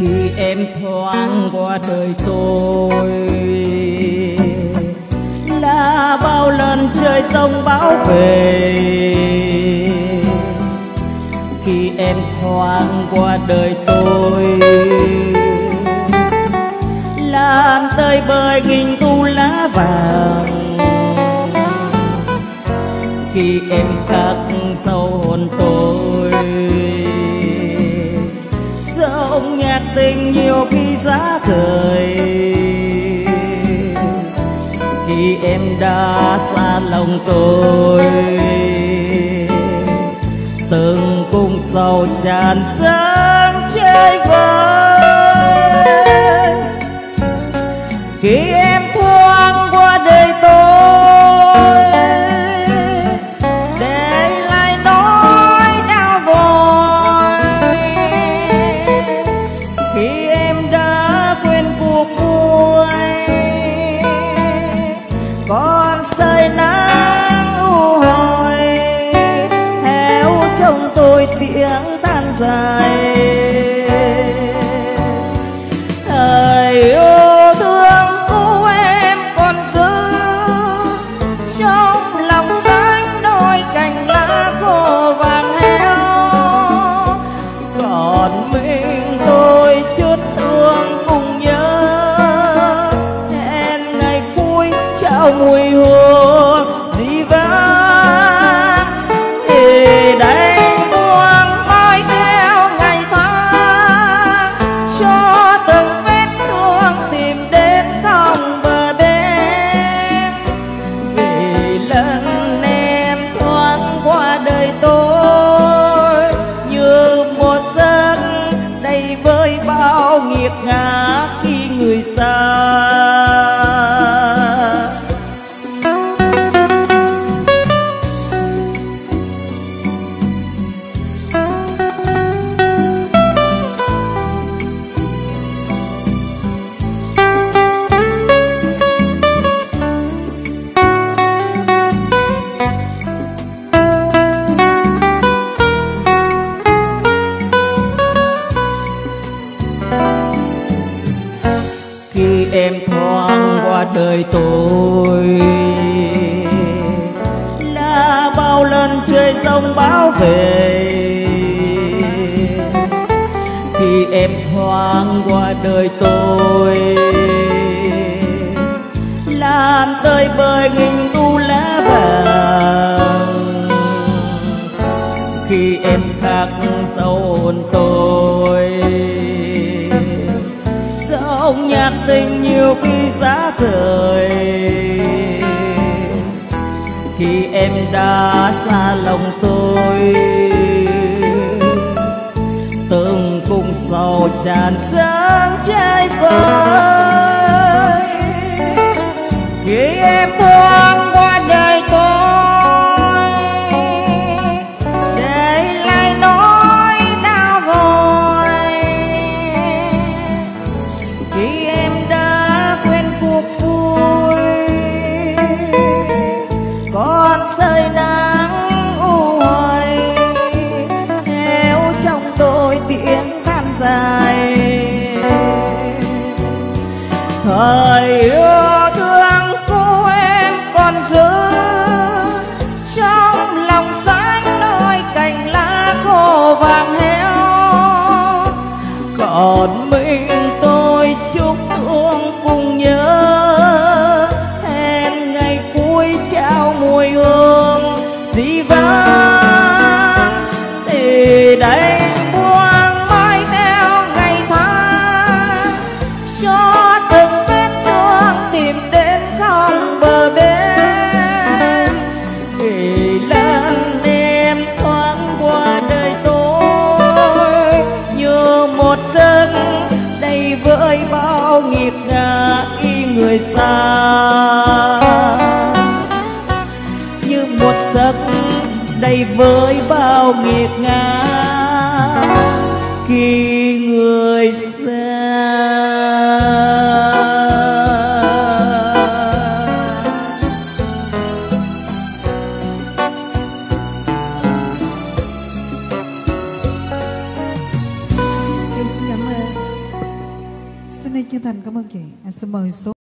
Khi em thoáng qua đời tôi. Là bao lần trời sông bão về, khi em thoáng qua đời tôi. Làm tơi bời nghìn thu lá vàng, khi em khắc sâu hồn tôi tình nhiều khi giá rời khi em đã xa lòng tôi, từng cung sầu tràn dâng chơi vơi. Khi em trong tiếng than dài. Nơi bao nghiệt ngã khi người xa. Em thoáng qua đời tôi. Đã bao lần trời sông bão về. Khi em thoáng qua đời tôi, làm tơi bời nghìn sống nhạc tình nhiều khi giá rời. Khi em đã xa lòng tôi, từng cung sầu tràn sáng trái vơi khi em đã quên cuộc vui, còn sợi nắng u hoài theo trong tôi tiếng than dài. Thời ơi thương cùng nhớ người xa như một giấc đầy với bao nghiệt ngã khi người xa Em xin cảm ơn. Xin chân thành cảm ơn chị. À, xin mời số